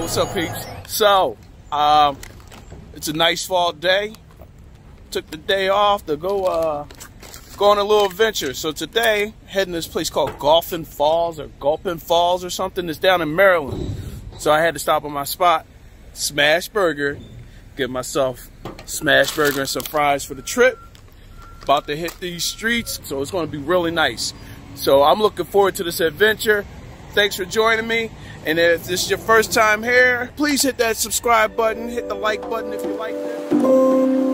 What's up, peeps? So, um, it's a nice fall day. Took the day off to go uh, go on a little adventure. So today, heading this place called Golphin Falls or Gulpin Falls or something. It's down in Maryland. So I had to stop at my spot, Smash Burger, get myself smash burger and some fries for the trip. About to hit these streets, so it's going to be really nice. So I'm looking forward to this adventure. Thanks for joining me. And if this is your first time here, please hit that subscribe button, hit the like button if you like this.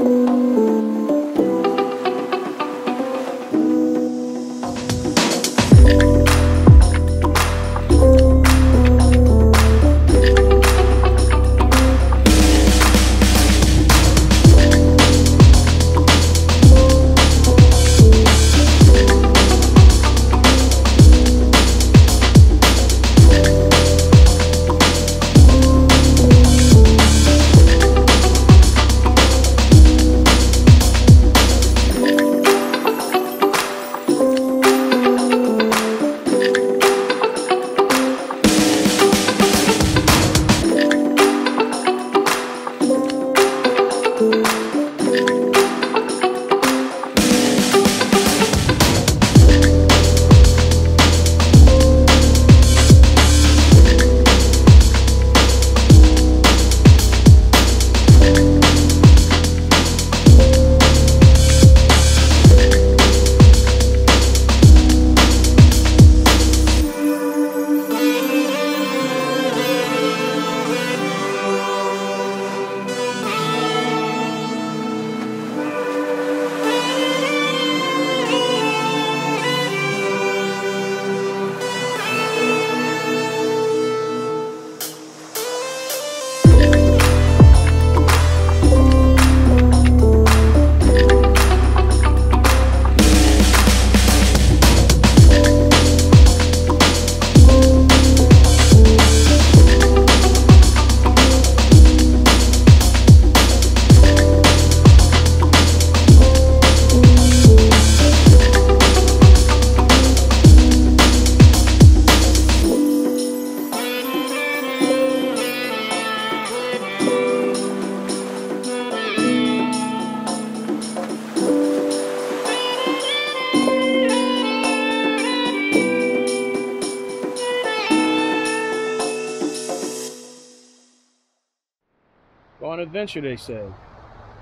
Go on adventure, they say.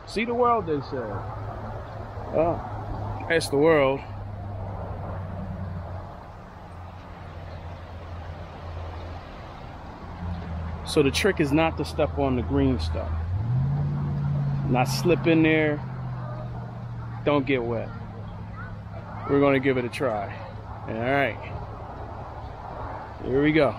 See the world, they say. Oh, that's the world. So the trick is not to step on the green stuff. Not slip in there. Don't get wet. We're going to give it a try. All right. Here we go.